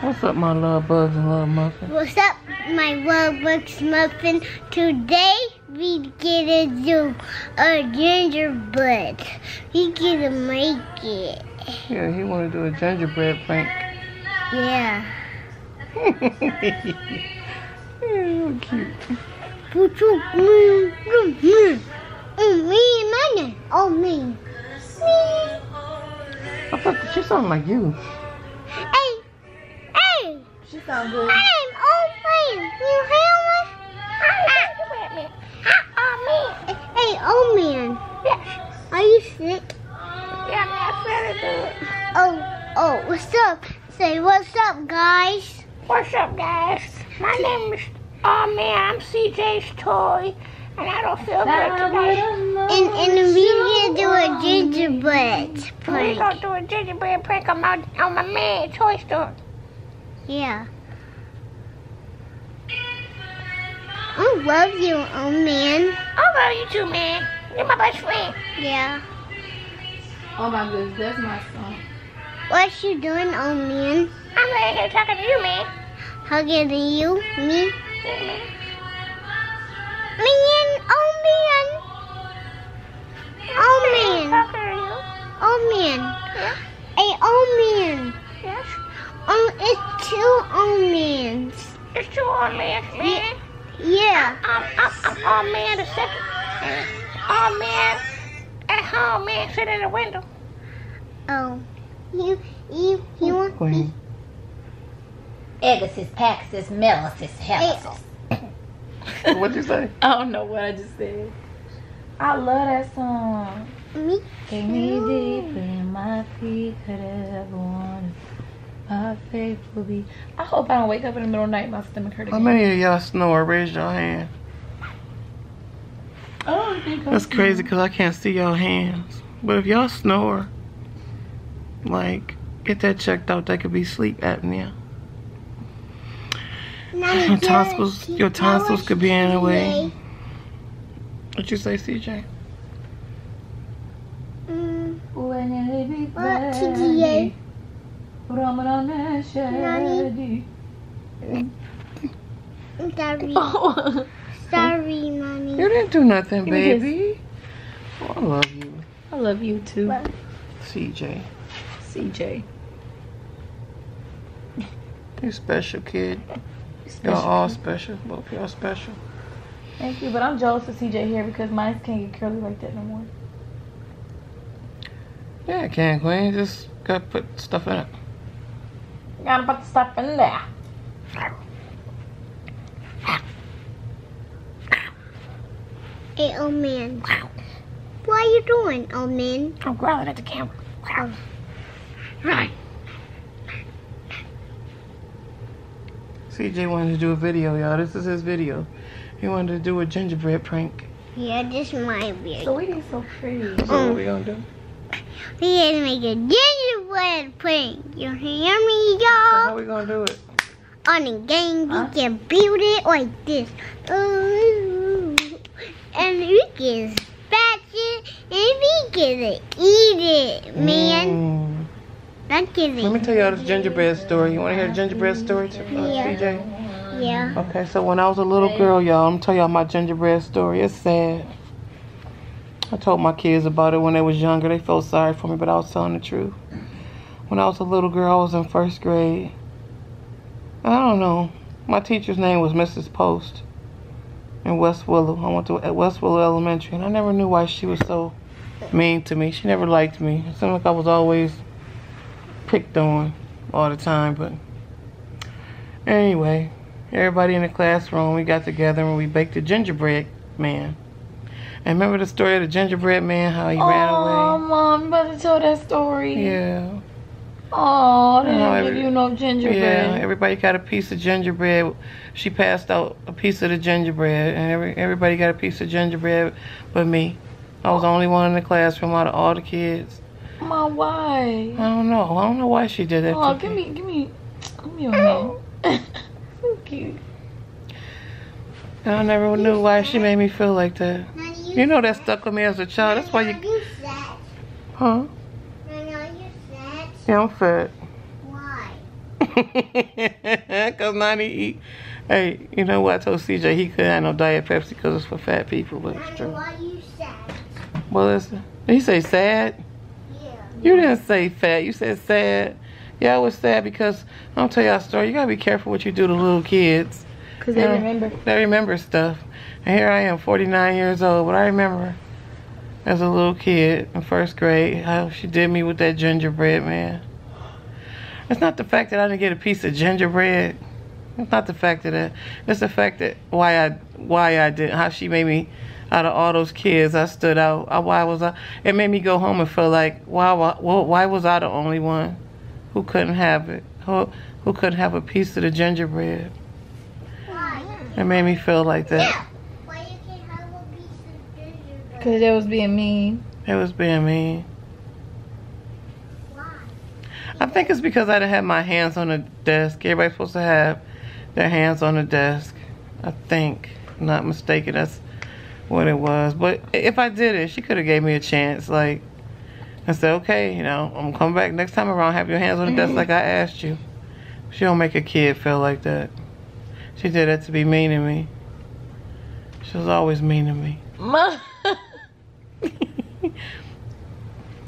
What's up, my love bugs and love muffin? What's up, my love bugs muffin? Today we gonna do a gingerbread. We gonna make it. Yeah, he want to do a gingerbread prank. Yeah. yeah, cute. Put your oh, me, money. Oh, me. Me. I thought she sounded like you. She sound good. Name Old Man. You hear me? Oh. Hey, old man. Yes. Are you sick? Yeah, I'm very good. Oh, oh, what's up? Say what's up, guys. What's up, guys? My name is, oh man, I'm CJ's toy, and I don't feel good today. And and we gonna do a gingerbread prank. We're gonna do a gingerbread prank on my, on my man, Toy Store. Yeah. I love you, old man. I love you too, man. You're my best friend. Yeah. Oh my goodness, that's my son. What you doing, old man? I'm right here talking to you, man. Hugging to you, me, Yeah, man. man, old man, old man, Talking to you. old man. Yeah. Hey, old man. Yes. Um, it's two old mans. It's two old men, man. Yeah. I'm, I'm, I'm old man the second. And old man at home, man, sitting in the window. Oh, you, you, you want? Queen. Agassiz, Paxis, Melisis, Helicis. What'd you say? I don't know what I just said. I love that song. Me? Take me deeper than my feet could ever want. My faith will be. I hope I don't wake up in the middle of the night. My stomach hurt How many of y'all snore? Raise your hand. I don't I'm That's crazy because I can't see y'all hands. But if y'all snore, like, get that checked out. That could be sleep apnea. Your tonsils, your tonsils could be in the way. What you say, CJ? Mm, When it be what, TGA? Ramadan Nani? Sorry, Oh. sorry, mommy. You didn't do nothing, Give me this. baby. Oh, I love you, I love you too, What? CJ. CJ. You're special kid. Y'all all special. Both y'all special. Thank you, but I'm jealous of CJ here because mine can't get curly like that no more. Yeah, can Queen. Just gotta put stuff in it. Gotta put the stuff in there. Hey, old man. What are you doing, old man? I'm growling at the camera. Oh. Right. CJ wanted to do a video, y'all. This is his video. He wanted to do a gingerbread prank. Yeah, this is my beard. Sweetie's so pretty. So what we gonna do? We gotta make a gingerbread prank. You hear me, So how y'all? we gonna do it? On the game, we Huh? can build it like this. Ooh. And we can scratch it, and we can eat it, man. Mm. Not. Let me tell y'all this gingerbread story. You wanna hear the gingerbread story, to, uh, Yeah. CJ? Yeah. Okay, so when I was a little girl, y'all, I'm tell y'all my gingerbread story. It's sad. I told my kids about it when they was younger. They felt sorry for me, but I was telling the truth. When I was a little girl, I was in first grade. I don't know. My teacher's name was Mrs. Post in West Willow. I went to West Willow Elementary, and I never knew why she was so mean to me. She never liked me. It seemed like I was always picked on all the time, but anyway, everybody in the classroom, we got together and we baked a gingerbread man. And remember the story of the gingerbread man, how he ran away? Oh, mom, you about to tell that story? Yeah. Oh, they didn't give you no gingerbread. Yeah, everybody got a piece of gingerbread. She passed out a piece of the gingerbread, and every, everybody got a piece of gingerbread but me. I was the only one in the classroom out of all the kids. Mom, why? I don't know. I don't know why she did that. Oh, to give me, give me, give me your hand. so cute. And I never knew why she made me feel like that. You know that stuck with me as a child. That's why you, you sad. huh? I know you're sad. Yeah, I'm fat. Why? Cause now he eat. Hey, you know what? I told CJ he couldn't have no diet Pepsi because it's for fat people, but it's true. why you sad? Well, listen. Did he say sad? Yeah. You didn't say fat. You said sad. Yeah, I was sad because I'm gonna tell y'all a story. You gotta be careful what you do to little kids. Cause they remember. They remember stuff. And here I am, 49 years old, but I remember as a little kid in first grade how she did me with that gingerbread, man. It's not the fact that I didn't get a piece of gingerbread. It's not the fact of that. It's the fact that why I why I did how she made me out of all those kids. I stood out. I, why was I? It made me go home and feel like why why, why was I the only one who couldn't have it? Who who couldn't have a piece of the gingerbread? Why? It made me feel like that. Why you can't have a piece of gingerbread? Cause it was being mean. It was being mean. Why? I think it's because I didn't have my hands on the desk. Everybody's supposed to have their hands on the desk. I think, not mistaken, that's what it was. But if I did it, she could have gave me a chance. Like, I said, okay, you know, I'm coming back next time around. Have your hands on the desk mm-hmm. like I asked you. She don't make a kid feel like that. She did that to be mean to me. She was always mean to me.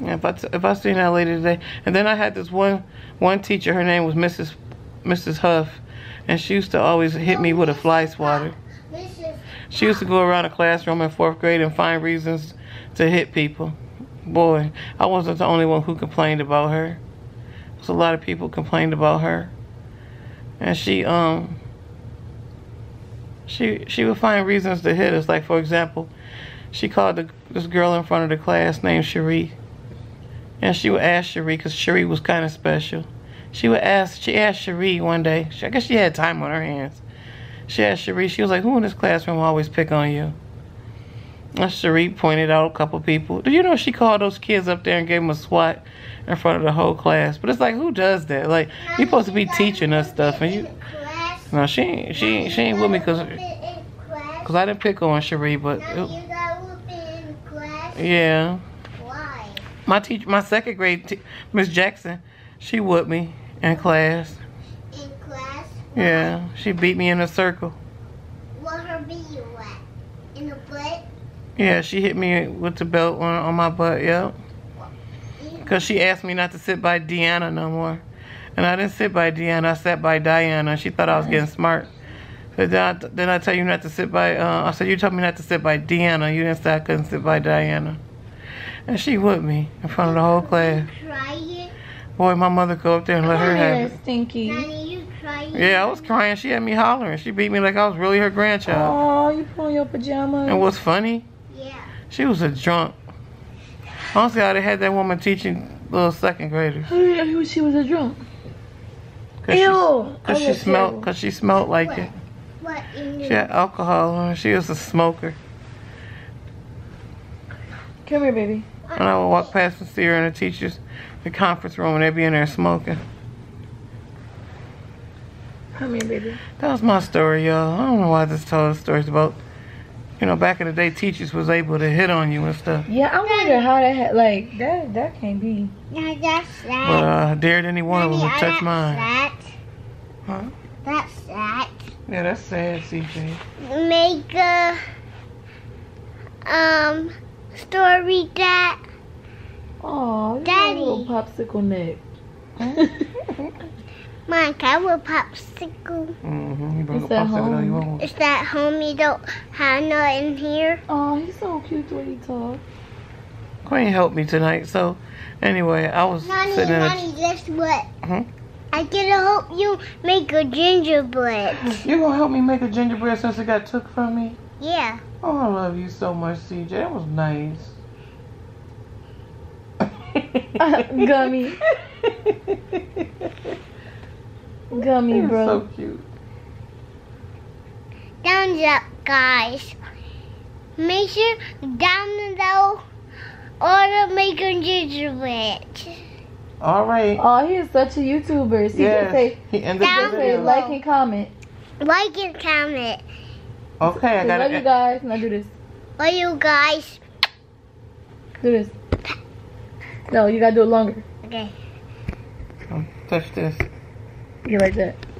If I t- if I seen that lady today, and then I had this one one teacher. Her name was Mrs. Mrs. Huff, and she used to always hit me with a fly swatter. She used to go around the classroom in fourth grade and find reasons to hit people. Boy, I wasn't the only one who complained about her. There's a lot of people complained about her, and she um she she would find reasons to hit us. Like for example, she called the, this girl in front of the class named Cherie, and she would ask Cherie because Cherie was kind of special. She would ask she asked Cherie one day. She, I guess she had time on her hands. She asked Cherie, she was like, Who in this classroom always pick on you? And Cherie pointed out a couple people. Do you know she called those kids up there and gave them a swat in front of the whole class? But it's like, who does that? Like, you're supposed to be teaching us stuff, and you. No, she ain't, she ain't, she ain't with me because cause I didn't pick on Cherie, but Now it- you got in class. yeah. Why? My teacher, my second grade, Miss Jackson, she whooped me in class. In class. Yeah, she beat me in a circle. What her beat you at? In the butt? Yeah, she hit me with the belt on, on my butt, yep. Because she asked me not to sit by Deanna no more. And I didn't sit by Deanna, I sat by Diana. She thought I was getting smart. So then I, then I tell you not to sit by, uh, I said, you told me not to sit by Deanna. You didn't say I couldn't sit by Diana. And she whipped me in front of the whole class. Try. Boy, my mother go up there and let her have it. Yeah, stinky. Nanny, you try. Yeah, I was crying. She had me hollering. She beat me like I was really her grandchild. Oh, you put on your pajamas. And what's funny, Yeah. she was a drunk. Honestly, I'd have had that woman teaching little second graders. Oh, yeah, she was a drunk. Cause Ew. She, cause she smelled. too. Cause she smelled like it. What She had alcohol on her. She was a smoker. Come here, baby. And I would walk past and see her in the teachers, the conference room, and they'd be in there smoking. Come here, baby. That was my story, y'all. I don't know why I just told stories about, you know, back in the day, teachers was able to hit on you and stuff. Yeah, I wonder how that had like that. That can't be. Now that's But that. uh, I dared any one of them to touch that's mine. That. Huh? That's that. Yeah, that's sad, CJ. Make a um story that Oh, you got a Daddy. little popsicle neck. my cat will popsicle. Mm-hmm. You bring a It's at popsicle all you home. want. Is that home you don't have no in here? Oh, he's so cute the way he talks. Queen helped me tonight, so anyway, I was Nanny, sitting in a Nanny, guess what? Mhm. I can help you make a gingerbread. You gonna help me make a gingerbread since it got took from me? Yeah. Oh, I love you so much, CJ. That was nice. Gummy. Gummy, You're bro. so cute. Thumbs up, guys. Make sure down below order make a gingerbread. All right. Oh, he is such a YouTuber. See, yes. say, He ended Down the video. like and comment. Like and comment. Okay, I Say, got love you it. guys. Now do this. Love you guys. Do this. No, you gotta do it longer. Okay. Touch this. Yeah, like that.